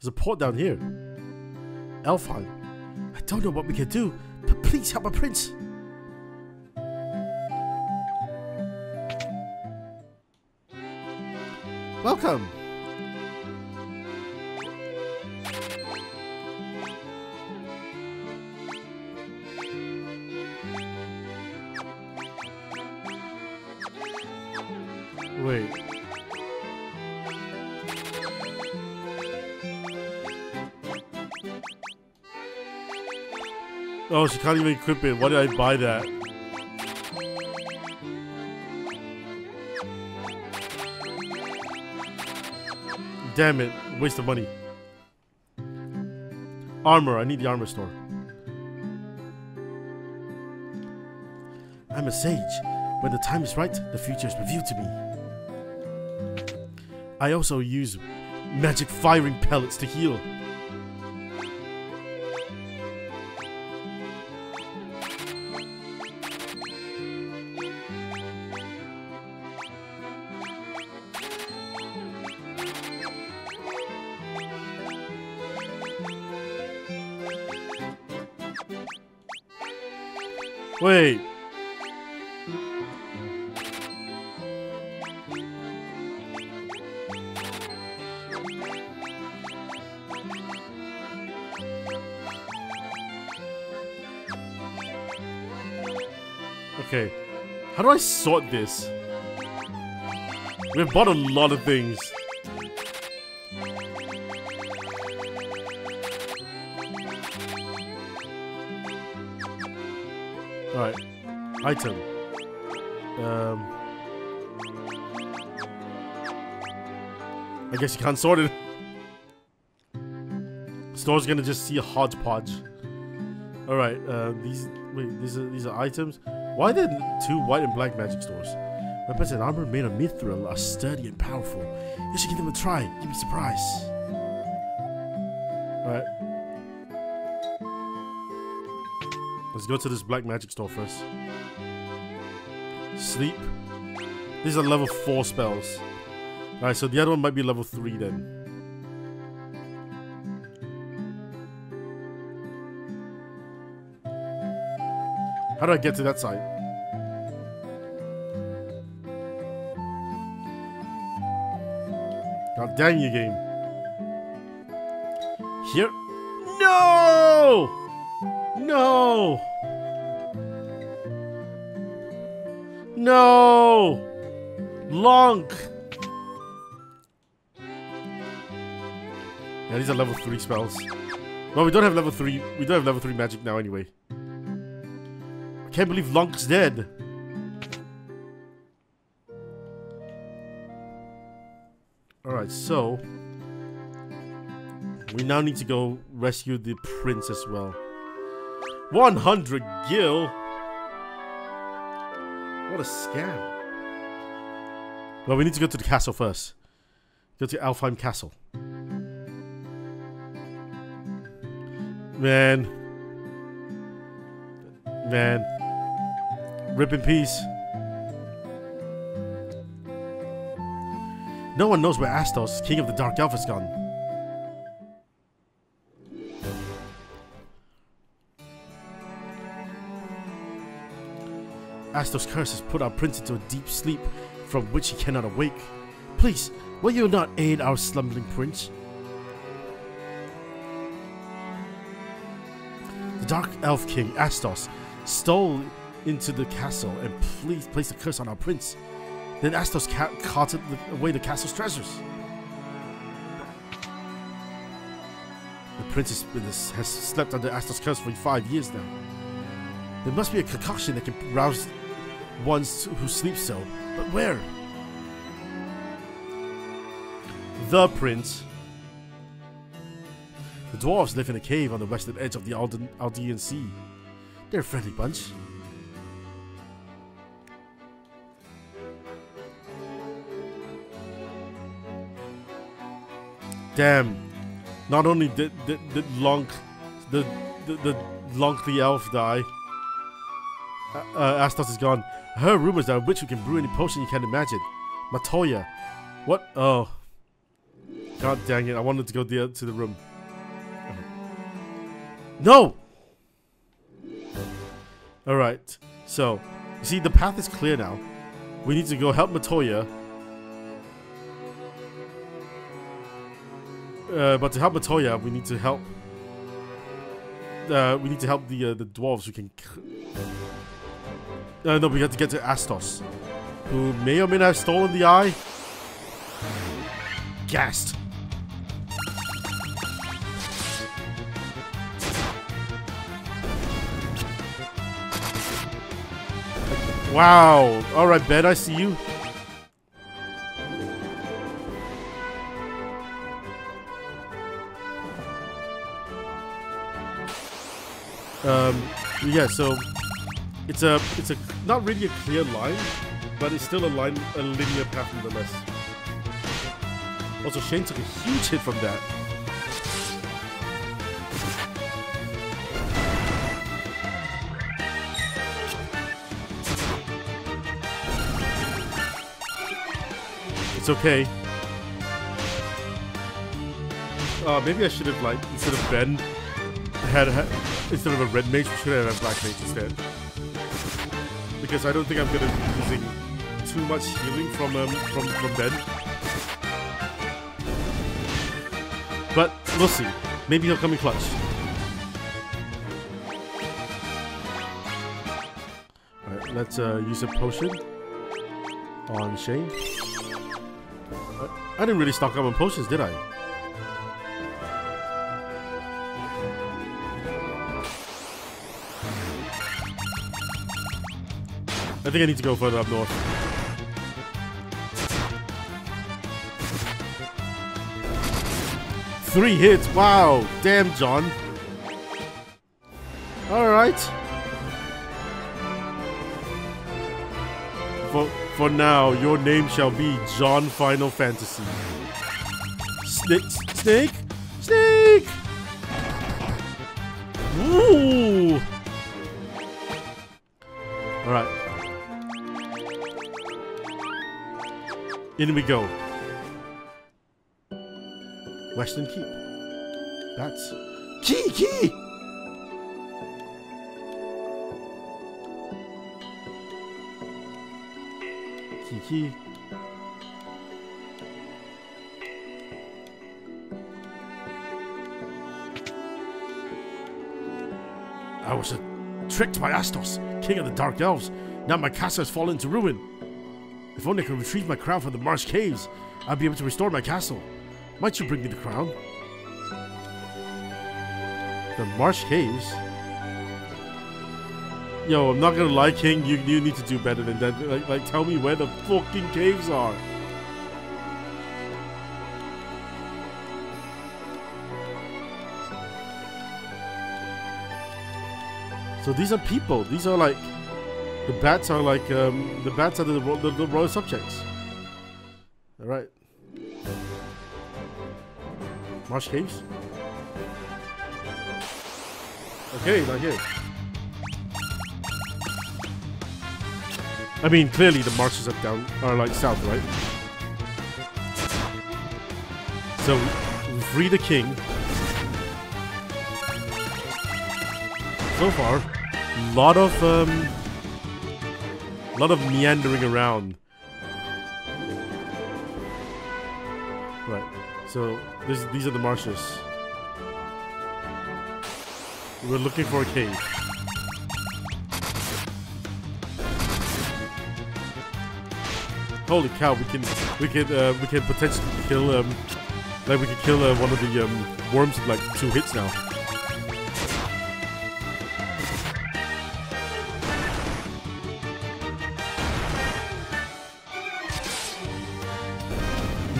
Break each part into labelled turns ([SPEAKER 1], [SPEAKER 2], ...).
[SPEAKER 1] There's a port down here. Elfheim. I don't know what we can do, but please help my prince. Welcome. Oh, she can't even equip it. Why did I buy that? Damn it. Waste of money. Armor. I need the armor store. I'm a sage. When the time is right, the future is revealed to me. I also use magic firing pellets to heal. Wait. Okay. How do I sort this? We've bought a lot of things. Item. Um. I guess you can't sort it. Store's gonna just see a hodgepodge. Alright, uh, these wait, these are these are items. Why are there two white and black magic stores? Weapons and armor made of mithril are sturdy and powerful. You should give them a try. You'd be surprised. Let's go to this black magic store first. Sleep. These are level 4 spells. Alright, so the other one might be level 3 then. How do I get to that side? God dang you, game. Here? No! No! No! Lonk! Yeah, these are level 3 spells. Well, we don't have level 3. We don't have level 3 magic now anyway. I can't believe Lonk's dead. Alright, so... We now need to go rescue the prince as well. 100 gil? What a scam. Well, we need to go to the castle first. Go to Elfheim Castle. Man. Man. Rip in peace. No one knows where Astos, king of the Dark Elf, has gone. Astos' curse has put our prince into a deep sleep from which he cannot awake. Please, will you not aid our slumbering prince? The Dark Elf King, Astos, stole into the castle and please placed a curse on our prince. Then Astos ca carted away the castle's treasures. The prince has slept under Astos' curse for five years now. There must be a concoction that can rouse ones who sleep so. But where? The prince. The dwarves live in a cave on the western edge of the Aldean Sea. They're a friendly bunch. Damn. Not only did, did, did Lonk, the, the, the Lonk the elf die, uh, uh, Astos is gone. I heard rumors that a witch who can brew any potion you can imagine. Matoya. What? Oh. God dang it! I wanted to go the, to the room. No. All right. So, you see, the path is clear now. We need to go help Matoya. Uh, but to help Matoya, we need to help. Uh, we need to help the uh, the dwarves who can. Uh, no, we have to get to Astos, who may or may not have stolen the eye. Gassed. Wow. All right, Ben, I see you. Um, yeah, so it's a it's a not really a clear line, but it's still a line a linear path nonetheless. Also, Shane took a huge hit from that. It's okay. Uh, maybe I should have like instead of Ben had, had instead of a red mage, should have a black mage instead. Because I don't think I'm gonna be using too much healing from um, from from Ben. But we'll see. Maybe he'll come in clutch. Alright, let's uh, use a potion on Shane. I didn't really stock up on potions, did I? I think I need to go further up north. Three hits. Wow. Damn, John. Alright. For, for now, your name shall be John Final Fantasy. Snake? Snake? Snake! Ooh! Alright. In we go. Western Keep. That's key key. Key key. I was tricked by Astos, king of the Dark Elves. Now my castle has fallen to ruin. If only I could retrieve my crown from the Marsh Caves, I'd be able to restore my castle. Might you bring me the crown? The Marsh Caves? Yo, I'm not gonna lie, King. You, you need to do better than that. Like, like, tell me where the fucking caves are. So these are people. These are like the bats are like um, the bats are the, the, the royal subjects. All right. Marsh caves. Okay, not here. I mean, clearly the marshes are down are like south, right? So free the king. So far, a lot of um, lot of meandering around. Right. So this, these are the marshes. We're looking for a cave. Holy cow! We can we can uh, we can potentially kill um like we can kill uh, one of the um, worms with like two hits now.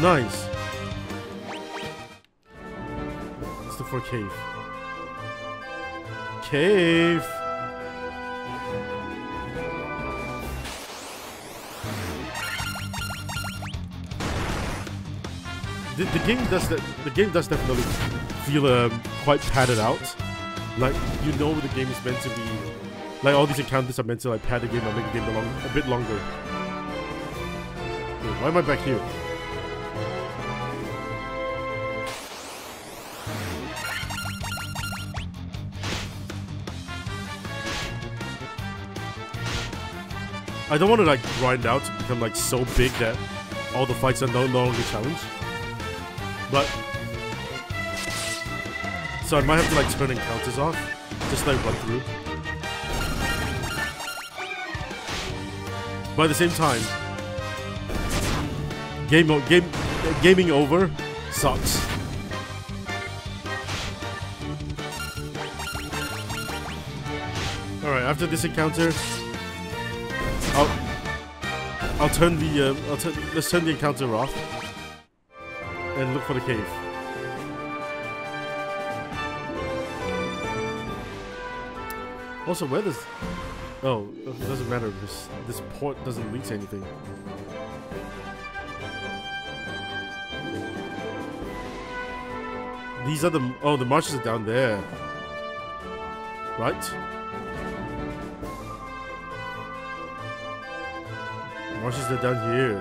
[SPEAKER 1] Nice. Let's look for a cave. Cave. The, the game does that. The game does definitely feel um, quite padded out. Like you know the game is meant to be. Like all these encounters are meant to like pad the game and make the game long, a bit longer. Wait, why am I back here? I don't want to like grind out to become like so big that all the fights are no, longer challenge. But so I might have to like turn encounters off, just like run through. But at the same time, game game gaming over sucks. All right, after this encounter, I'll I'll turn the uh, I'll let's turn the encounter off and look for the cave. Also, where does oh it doesn't matter because this port doesn't lead to anything. These are the oh the marshes are down there, right? Marshes are down here.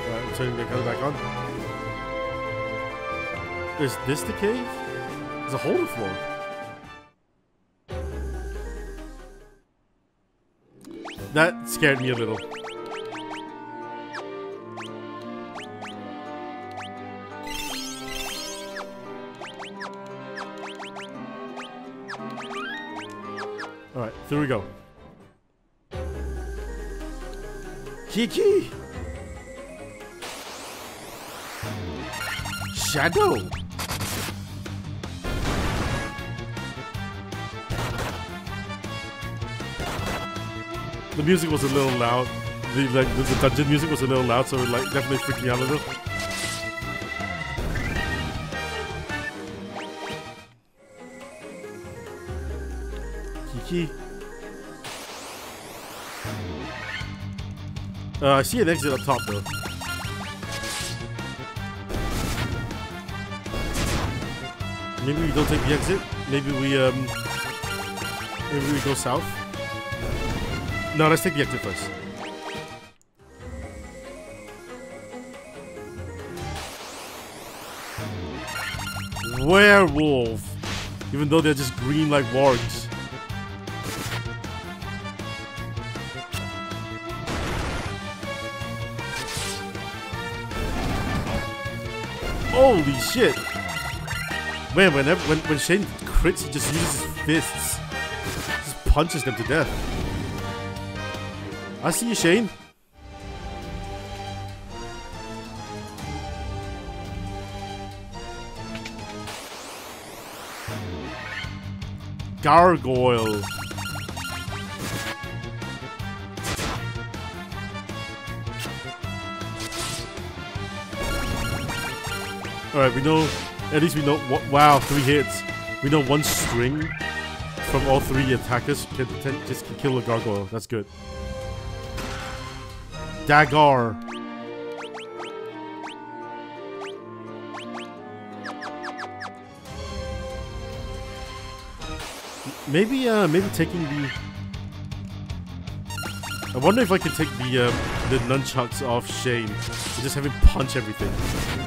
[SPEAKER 1] Alright, I'm turning the color back on. Is this the cave? There's a hole in the floor. That scared me a little. Alright, here we go. Kiki! Shadow! The music was a little loud. The like the, dungeon music was a little loud, so it like definitely freaked me out a little. Uh, I see an exit up top though. Maybe we don't take the exit. Maybe we um. Maybe we go south. No, let's take the exit first. Werewolf. Even though they're just green like wargs. Holy shit! Man, whenever when when Shane crits, he just uses his fists, just punches them to death. I see you, Shane. Gargoyle. Alright, we know, at least we know, wow, three hits. We know one string from all three attackers can, can just kill a gargoyle. That's good. Dagger. Maybe, uh, maybe taking the... I wonder if I can take the, uh, the nunchucks off Shane and just have him punch everything.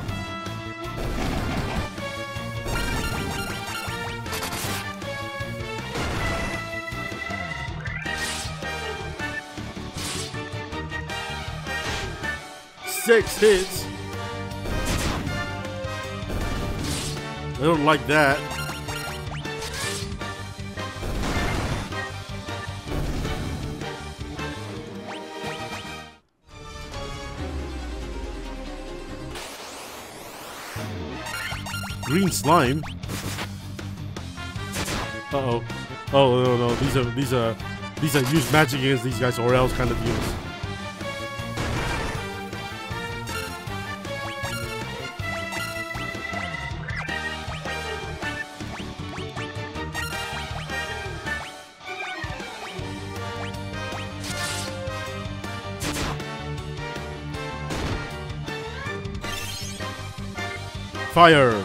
[SPEAKER 1] Six hits. I don't like that. Green slime. Uh oh. Oh no no these are these are these are use magic against these guys or else kind of use. Fire!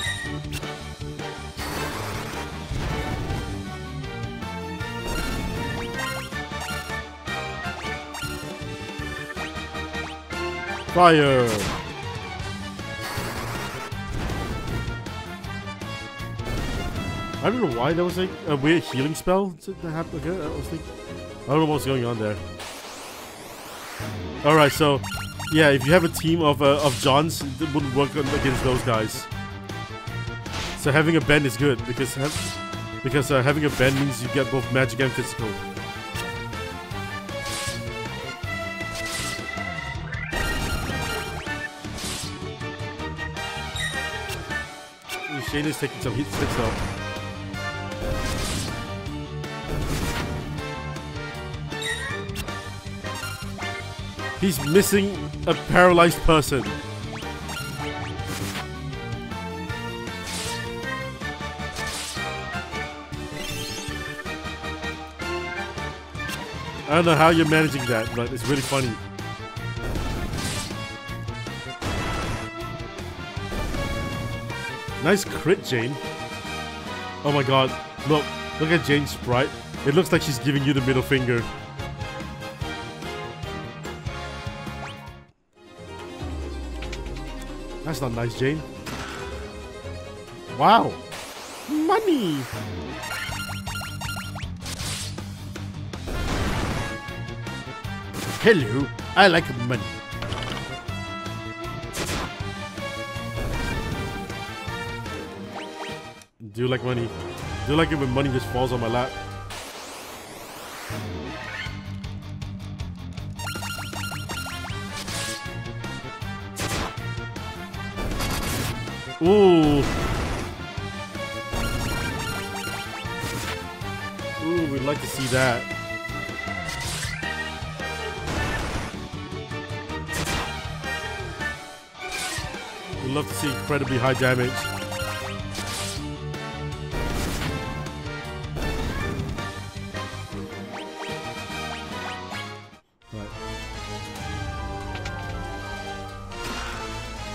[SPEAKER 1] Fire! I don't know why that was like a weird healing spell to happen. Okay, I was thinking, I don't know what's going on there. All right, so yeah, if you have a team of uh, of Johns, it wouldn't work against those guys. So having a Ben is good because because uh, having a Ben means you get both magic and physical. Shane is taking some hits though. He's missing a paralyzed person. I don't know how you're managing that, but it's really funny. Nice crit, Jane. Oh my god. Look. Look at Jane's sprite. It looks like she's giving you the middle finger. That's not nice, Jane. Wow. Money. Hello. I like money. Do you like money? Do you like it when money just falls on my lap? Ooh. Ooh, we'd like to see that. Incredibly high damage.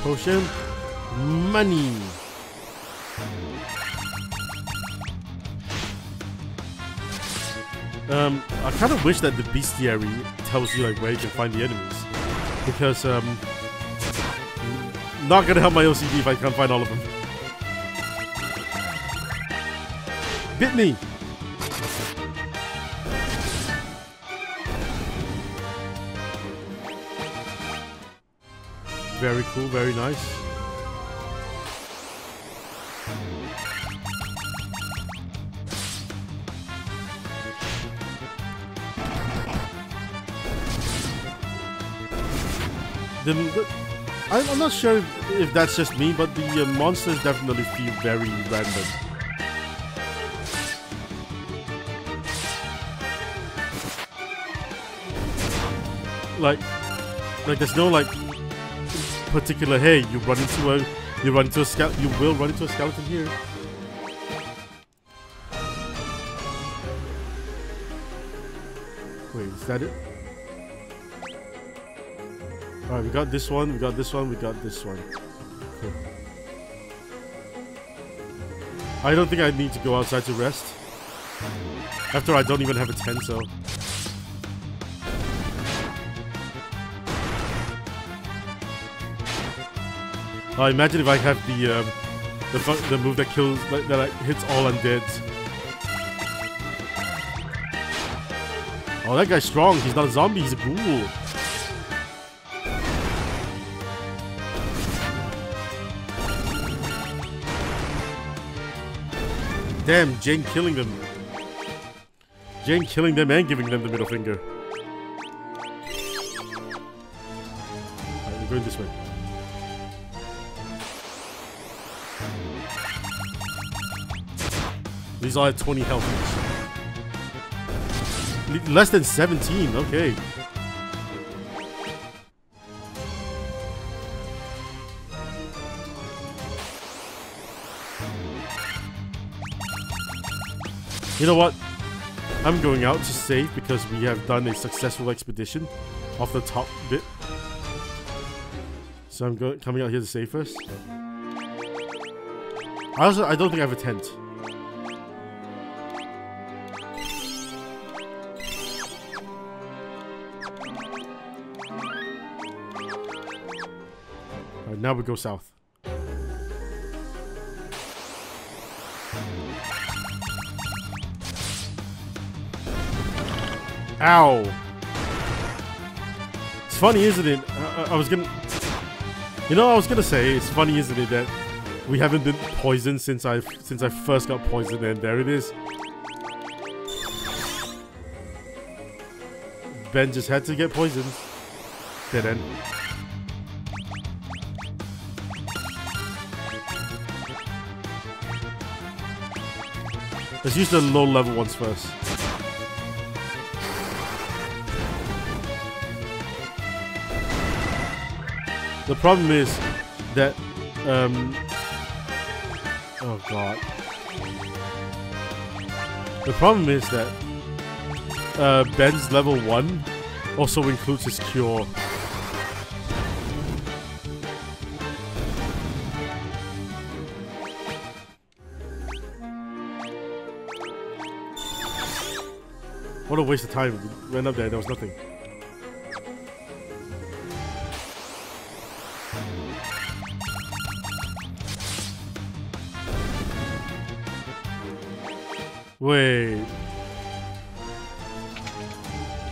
[SPEAKER 1] Potion money. Um, I kind of wish that the bestiary tells you like where you can find the enemies, because um, not gonna help my OCD if I can't find all of them. Bit me. Very cool, very nice. The, I'm not sure if that's just me, but the uh, monsters definitely feel very random. Like, like there's no like particular. Hey, you run into a, you run into a skeleton. You will run into a skeleton here. Wait, is that it? Alright, we got this one, we got this one, we got this one. Cool. I don't think I need to go outside to rest. After I don't even have a 10, so... Uh, imagine if I have the um, the the move that kills that, that hits all undead. Oh, that guy's strong. He's not a zombie. He's a ghoul. Damn, Jane killing them. Jane killing them and giving them the middle finger. we're going this way. These are have 20 health. Less than 17, okay. You know what? I'm going out to save because we have done a successful expedition off the top bit. So I'm coming out here to save first. I also I don't think I have a tent. Alright, now we go south. Ow. It's funny, isn't it? I, I was gonna... You know, I was gonna say, it's funny, isn't it, that we haven't been poisoned since I since I first got poisoned, and there it is. Ben just had to get poisoned. Dead end. Let's use the low level ones first. The problem is that, um, oh god. The problem is that uh, Ben's level 1 also includes his cure. What a waste of time. We went up there, and there was nothing. Wait.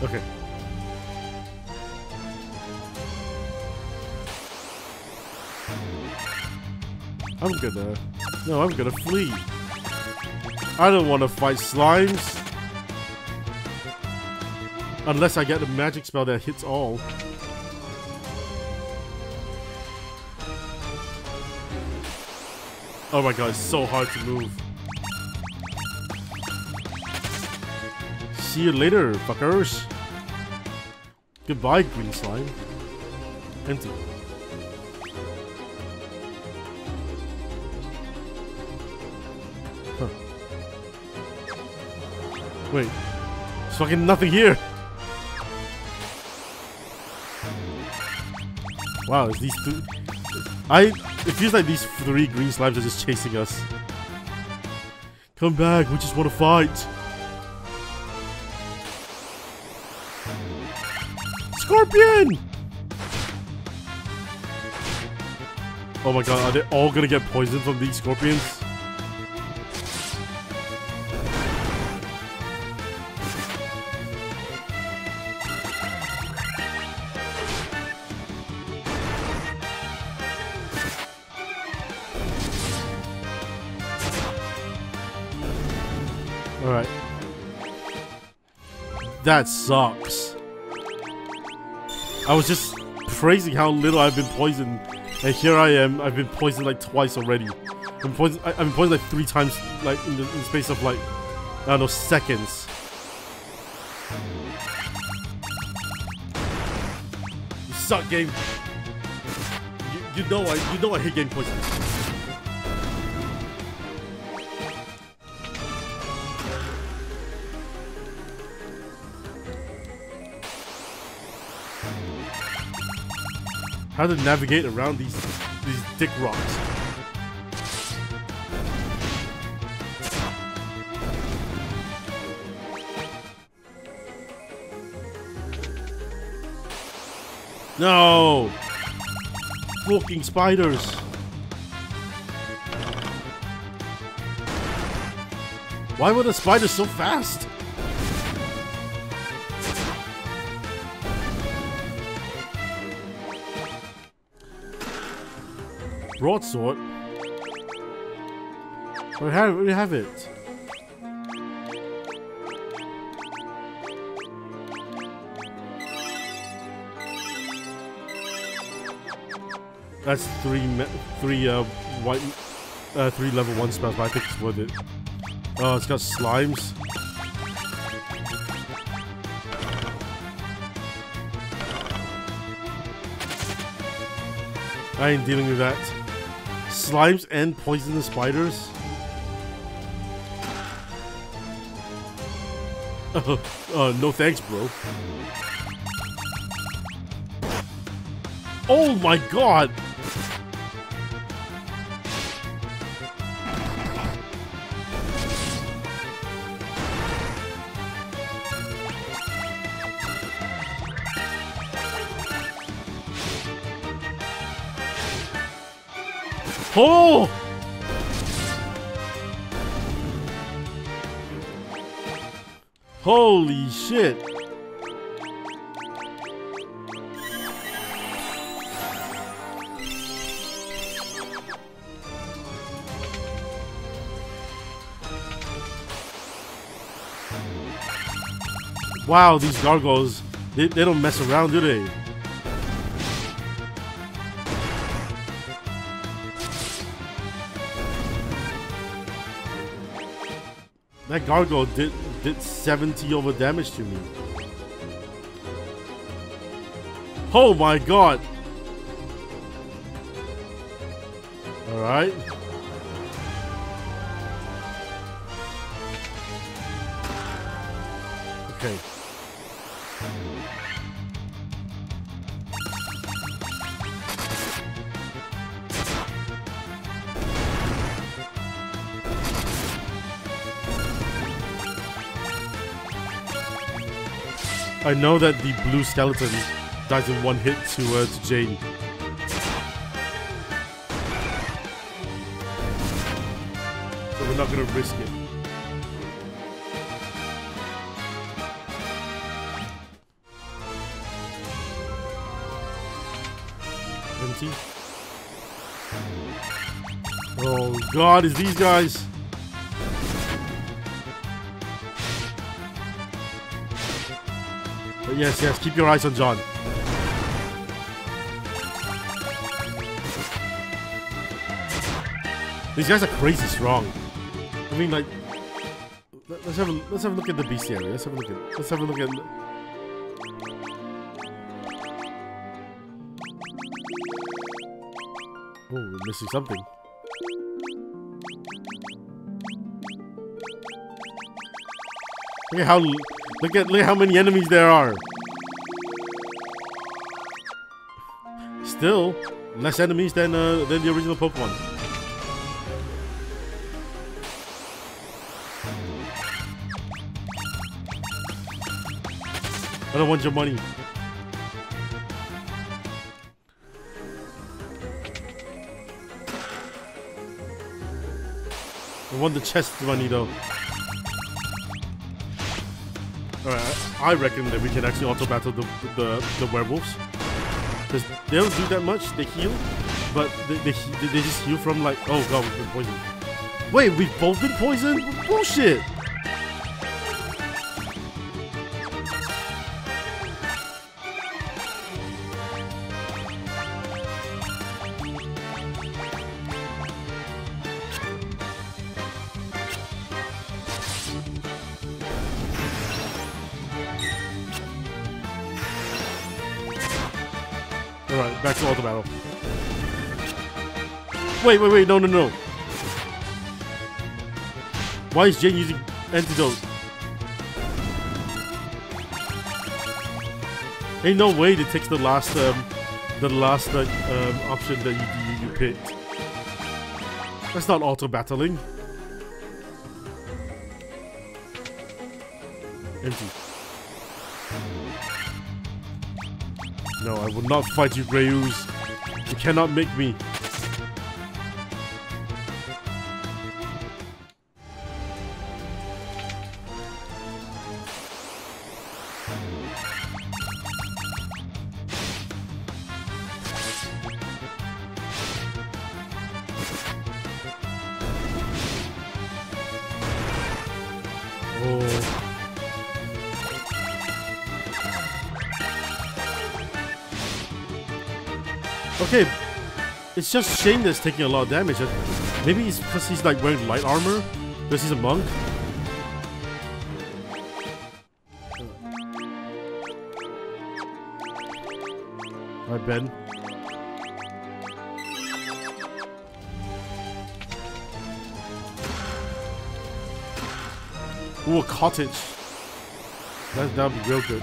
[SPEAKER 1] Okay. I'm gonna... No, I'm gonna flee. I don't want to fight slimes. Unless I get a magic spell that hits all. Oh my god, it's so hard to move. See you later, fuckers. Goodbye, green slime. Empty. Huh. Wait. There's fucking nothing here. Wow, is these two... I... It feels like these three green slimes are just chasing us. Come back, we just want to fight. Scorpion! Oh my god, are they all gonna get poisoned from these scorpions? Alright. That sucks. I was just praising how little I've been poisoned, and here I am. I've been poisoned like twice already. I'm poisoned. I, have been poisoned like three times, like in the, in the space of like I don't know seconds. You suck, game. You, you know I you know I hate getting poisoned. How to navigate around these these dick rocks. No! Walking spiders! Why were the spiders so fast? Broadsword? We have, we have it. That's three, three uh, white, uh, three level one spells, but I think it's worth it. Oh, it's got slimes. I ain't dealing with that. Slimes and poisonous spiders? Uh, no thanks, bro. Oh my god! Oh! Holy shit! Wow, these gargoyles, they, they don't mess around, do they? That gargoyle did, did 70 over damage to me. Oh my god! Alright. I know that the blue skeleton dies in one hit to, uh, to Jane. So we're not gonna risk it. Empty. Oh god, is these guys? But yes, yes, keep your eyes on John. These guys are crazy strong. I mean, like, let- let's have a let's have a look at the bestiary. Let's have a look at let's have a look at. Oh, we're missing something. Look at how look at look how many enemies there are. Still, less enemies than uh, than the original Pokemon. I don't want your money. I want the chest money though. I reckon that we can actually auto battle the the, the werewolves. Because they don't do that much, they heal, but they, they, they just heal from like, oh god, we've been poisoned. Wait, we've both been poisoned? Bullshit! Wait, wait, wait, no, no, no. Why is Jane using antidote? Ain't no way that takes the last, um, the last uh, um, option that you, you, you picked. That's not auto battling. Empty. No, I will not fight you, Grey. You cannot make me. Oh. Okay, it's just Shane that's taking a lot of damage. Maybe it's because he's like wearing light armor, because he's a monk. Ben. Ooh, a cottage. That that'd be real good.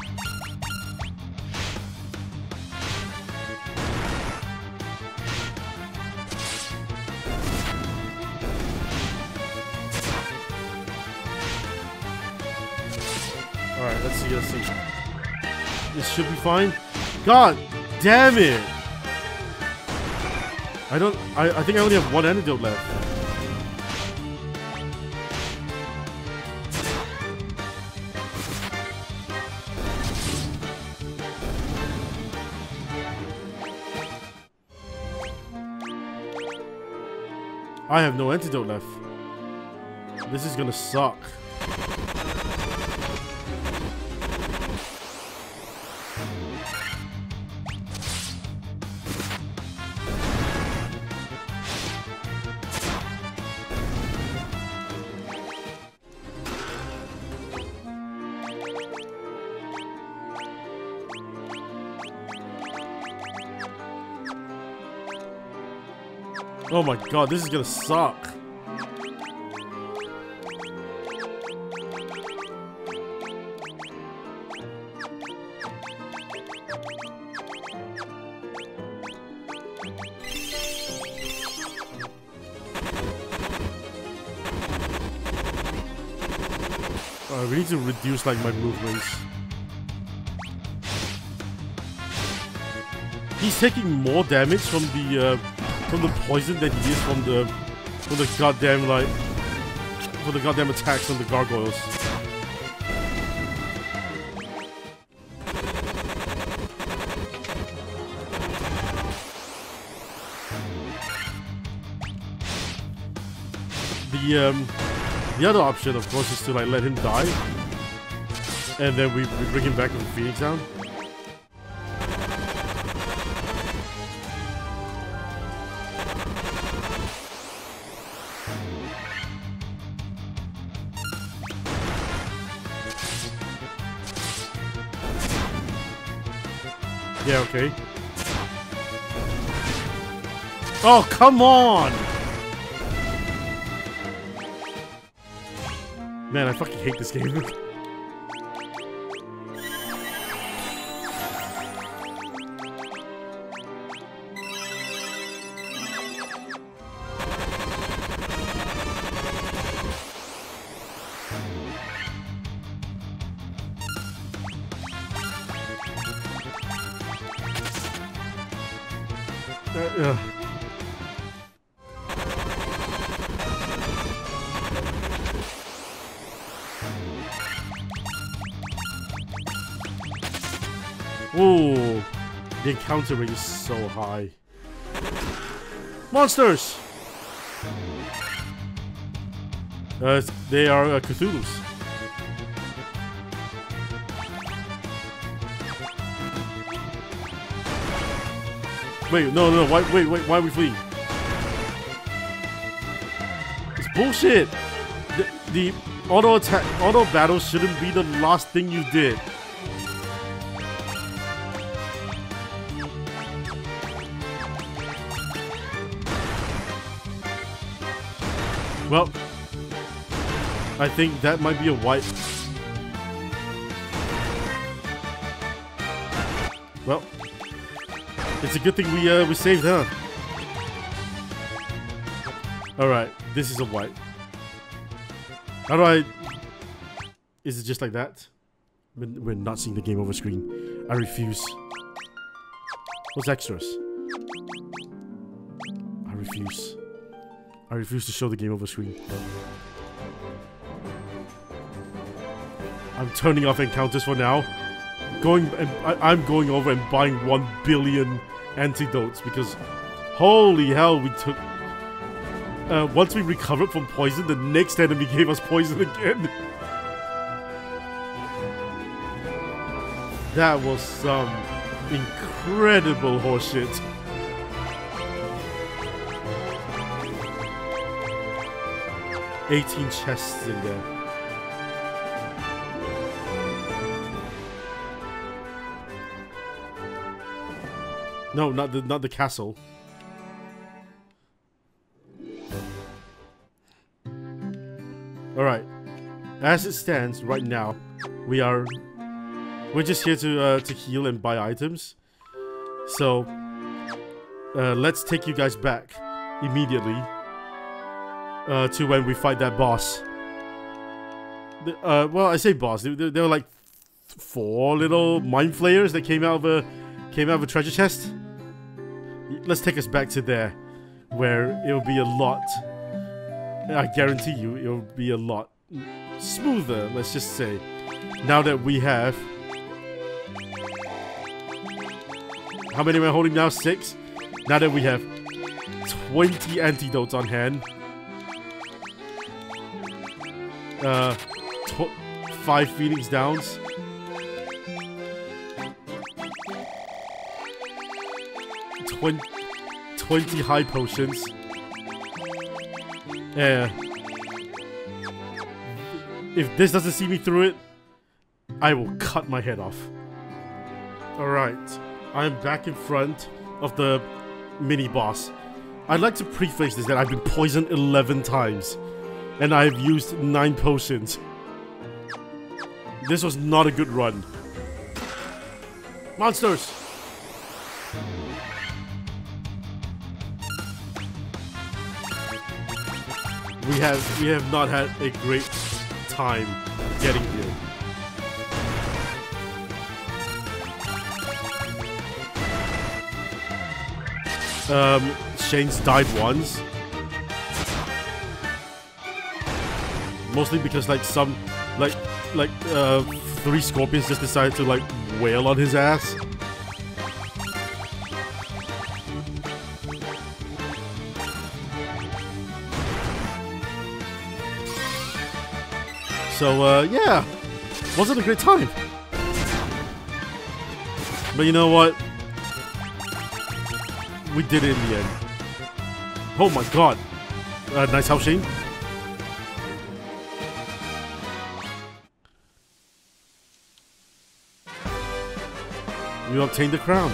[SPEAKER 1] Alright, let's see, let's see. This should be fine. God damn it! I don't I, I think I only have one antidote left. I have no antidote left. This is gonna suck. Oh my god, this is gonna suck. Uh, we need to reduce like my movements. He's taking more damage from the uh, from the poison that he is from the from the goddamn like from the goddamn attacks on the gargoyles. The um the other option, of course, is to like let him die, and then we, we bring him back from Phoenix Down. Okay. Oh, come on! Man, I fucking hate this game. Uh. Ooh, the encounter rate is so high. Monsters! Uh, they are uh, Cthulhu's. Wait, no, no, why, wait, wait, why are we fleeing? It's bullshit! The, the auto attack, auto battle shouldn't be the last thing you did. Well, I think that might be a white. It's a good thing we uh, we saved, huh? All right, this is a white. How do I? Is it just like that? We're not seeing the game over screen. I refuse. What's extras? I refuse. I refuse to show the game over screen. I'm turning off encounters for now. Going and I, am going over and buying one billion antidotes because holy hell we took uh, once we recovered from poison the next enemy gave us poison again that was some incredible horseshit 18 chests in there. No, not the not the castle. All right. As it stands right now, we are we're just here to uh, to heal and buy items. So uh, let's take you guys back immediately uh, to when we fight that boss. The, uh, well, I say boss. There, there were like four little mind flayers that came out of a came out of a treasure chest. Let's take us back to there, where it'll be a lot. I guarantee you, it'll be a lot smoother. Let's just say, now that we have. How many am I holding now? Six. Now that we have 20 antidotes on hand. uh, five Phoenix Downs. Twen 20 high potions. Yeah. If this doesn't see me through it, I will cut my head off. Alright. I am back in front of the mini boss. I'd like to preface this that I've been poisoned 11 times. And I've used 9 potions. This was not a good run. Monsters! We have we have not had a great time getting here. Um, Shane's died once. Mostly because like some, like, like uh, three scorpions just decided to like wail on his ass. So uh, yeah, wasn't a great time. But you know what? We did it in the end. Oh my god. Uh, nice house, Shane. We obtained the crown.